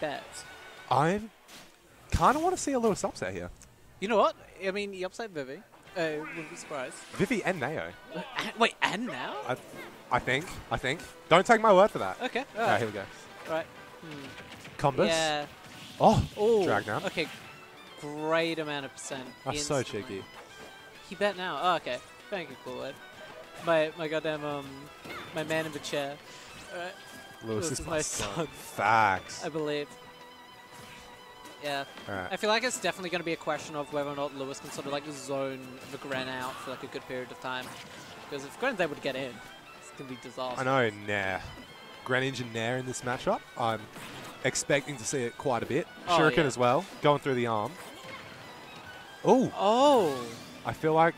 bet. I kind of want to see a little upset here. You know what? I mean, he upset Vivi. Uh, wouldn't be surprised. Vivi and Nao. Wait, and now? I, I think. I think. Don't take my word for that. Okay. All right, here we go. Right. Hmm. Combus. Yeah. Oh, Oh. drag down. Okay. Great amount of percent. That's so cheeky. He bet now. Oh, okay. Thank you, Cool Ed. My my goddamn um my man in the chair. Alright. Lewis Lewis is is my son. Facts. I believe. Yeah. Right. I feel like it's definitely going to be a question of whether or not Lewis can sort of like zone the Gren out for like a good period of time. Because if Gren's able to get in, it's going to be disaster. I know, Nair. Greninja Nair in this matchup. I'm expecting to see it quite a bit. Oh, Shuriken yeah. as well, going through the arm. Oh, Oh. I feel like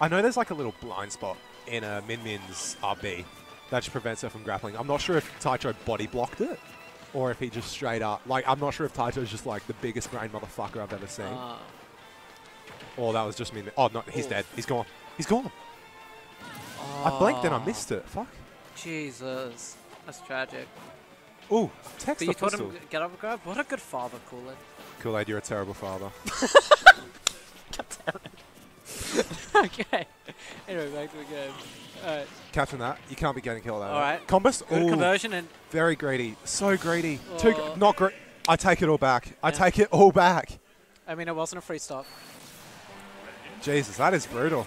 I know there's like a little blind spot in uh, Min Min's RB that just prevents her from grappling. I'm not sure if Taicho body blocked it or if he just straight up like I'm not sure if Taicho's just like the biggest brain motherfucker I've ever seen. Uh, or that was just. Min. Oh no, he's Ooh. dead. He's gone. He's gone. I blinked and I missed it. Fuck. Jesus. That's tragic. Ooh, text But you told pistol. him get up and grab? What a good father, Coolin. Kool-Aid, you're a terrible father. okay. Anyway, back to the game. Alright. Catching that. You can't be getting killed All right. Combus. Good Ooh, conversion and very greedy. So greedy. Too, Oh. not great. I take it all back. I take it all back. I mean it wasn't a free stop. Jesus, that is brutal.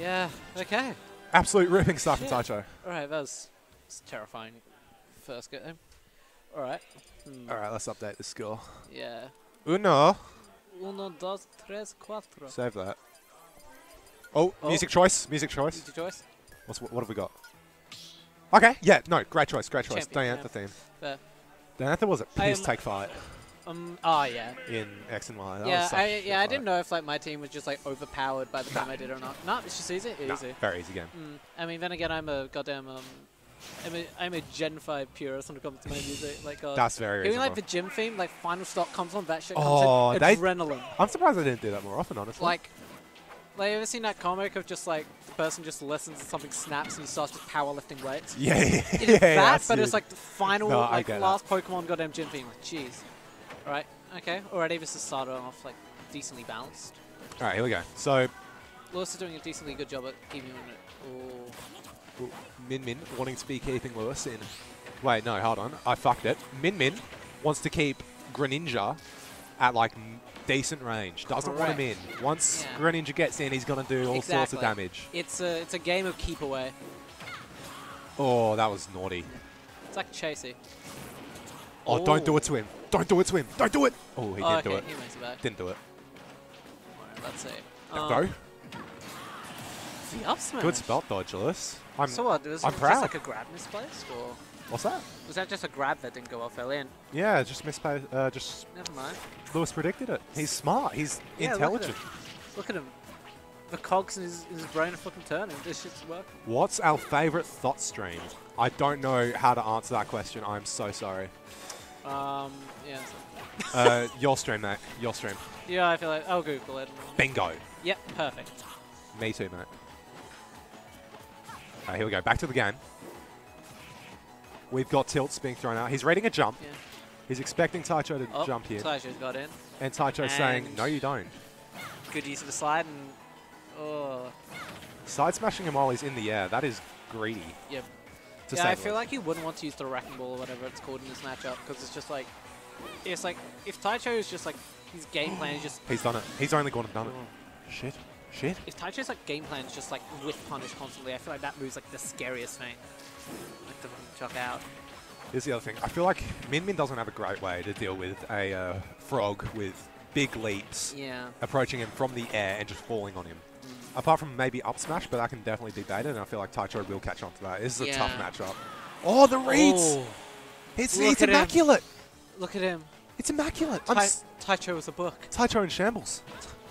Yeah, okay. Absolute ripping stuff from Shit. Taicho. Alright, that was, was terrifying first game. Alright. Hmm. All right, let's update the score. Yeah. Uno. Uno, dos, tres, cuatro. Save that. Oh, Oh. music choice. Music choice. Easy choice. What's, what have we got? Okay, yeah, no, great choice, great choice. Diantha theme. Fair. Diantha was a I piss am- take fight Um. Oh yeah. in X and Y. That yeah. such yeah. I didn't know if like my team was just like overpowered by the time I did or not. No, it's just easy. Nah, Easy. very easy game. Mm, I mean, then again, I'm a goddamn um. I'm a, I'm a Gen 5 purist when it comes to my music. Like, uh, That's very even like the gym theme, like Final Stop comes on, that shit comes Oh, in. Adrenaline. I'm surprised I didn't do that more often, honestly. Like, like, you ever seen that comic of just like the person just listens and something snaps and he starts just powerlifting weights? yeah, yeah, It is yeah, that, but it's like the final, No, like get that. last Pokemon goddamn gym theme. Like, jeez. Right. Okay. Already, this is started off like decently balanced. All right, here we go. So, Lewis is doing a decently good job at keeping it. Oh. Min Min wanting to be keeping Lewis in. Wait, no, hold on. I fucked it. Min Min wants to keep Greninja at like decent range. Doesn't want him in. Once Yeah. Greninja gets in, he's gonna do all sorts of damage. It's a it's a game of keep away. Oh, that was naughty. It's like Chasey. Oh, don't do it to him. Don't do it to him. Don't do it. Oh, he oh, did okay, do it. he makes it back. Didn't do it. Let's see. Um, go. The up smash. Good spot dodge, Lewis. I'm. So what? Was I'm proud. just like a grab misplaced, or What's that? was that just a grab that didn't go well? Fell in. Yeah, just misplay. Uh, just Never mind. Lewis predicted it. He's smart. He's Yeah, intelligent. Look at him. The cogs in his, in his brain are fucking turning. This shit's working. What's our favorite thought stream? I don't know how to answer that question. I'm so sorry. Um, yeah. Uh, your stream, mate. Your stream. Yeah, I feel like I'll Google it. Bingo. Yep, perfect. Me too, mate. Alright, here we go. Back to the game. We've got tilts being thrown out. He's reading a jump. Yeah. He's expecting Taicho to Oh, jump here. Taicho's got in. And Taicho's saying, no, you don't. Good use of the slide and oh, Side smashing him while he's in the air. That is greedy. yep. To yeah, I feel like he wouldn't want to use the wrecking ball or whatever it's called in this matchup because it's just like, it's like if Taicho is just like his game plan is just He's done it. He's only gone and done it. Oh. Shit. Shit. if Taicho's like game plan is just like with punish constantly, I feel like that move's like the scariest thing. Like to chuck out. Here's the other thing. I feel like Min Min doesn't have a great way to deal with a uh, frog with big leaps Yeah. approaching him from the air and just falling on him. Apart from maybe up smash, but that can definitely be baited, and I feel like Taicho will catch on to that. This is a tough matchup. Oh, the reads! Oh, it's look it's at him. immaculate! look at him. It's immaculate! I'm Tai- Taicho is a book. Taicho in shambles.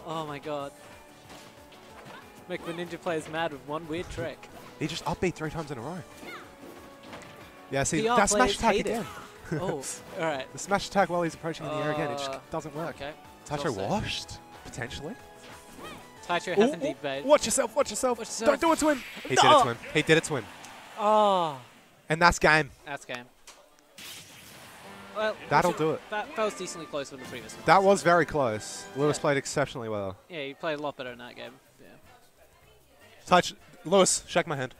Oh my god. Make the ninja players mad with one weird trick. He just upbeat three times in a row. Yeah, see, PR that smash attack hate again. oh, alright. The smash attack while he's approaching in the air again, it just Uh, doesn't work. Okay. Taicho washed? Potentially. Taicho Ooh, has ooh, indeed bait. Watch yourself, watch yourself. Watch yourself. Don't do it to him. He No. did it to him. He did it to him. Oh, And that's game. that's game. Well, That'll do it. That, that was decently close from the previous one. That was very close. Lewis Yeah. played exceptionally well. Yeah, he played a lot better in that game. Touch, Lewis, shake my hand.